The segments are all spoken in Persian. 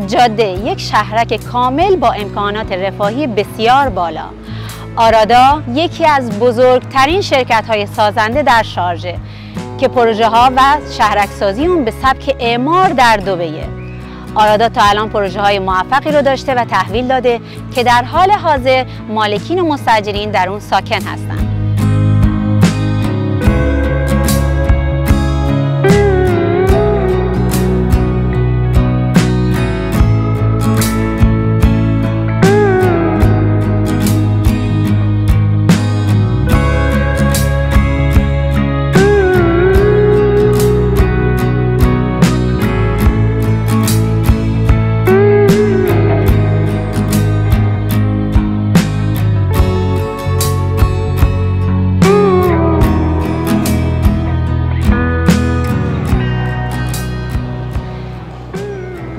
جاده یک شهرک کامل با امکانات رفاهی بسیار بالا آرادا یکی از بزرگترین شرکت های سازنده در شارژه که پروژه ها و شهرک سازی اون به سبک اعمار در دوبهیه آرادا تا الان پروژه های موفقی رو داشته و تحویل داده که در حال حاضر مالکین و مستجرین در اون ساکن هستند.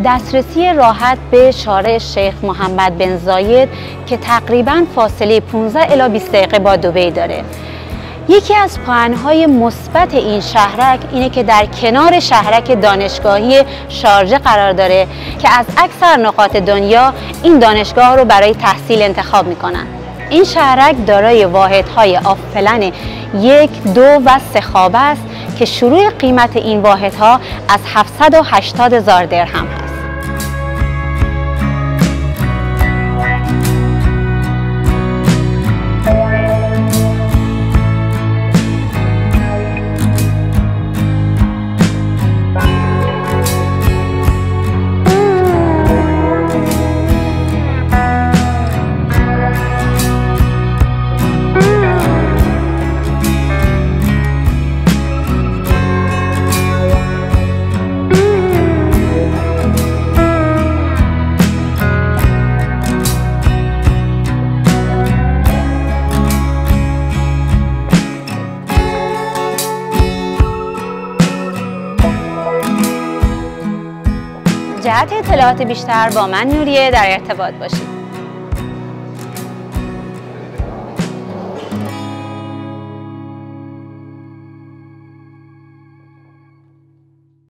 دسترسی راحت به شارع شیخ محمد بن زاید که تقریبا فاصله 15 الی 20 دقیقه با دبی داره یکی از پوانهای مثبت این شهرک اینه که در کنار شهرک دانشگاهی شارجه قرار داره که از اکثر نقاط دنیا این دانشگاه رو برای تحصیل انتخاب می‌کنن این شهرک دارای واحدهای آفلن یک، دو و سه خوابه است که شروع قیمت این واحدها از 780 هزار درهم هست. جهت اطلاعات بیشتر با من نوریه در ارتباط باشید.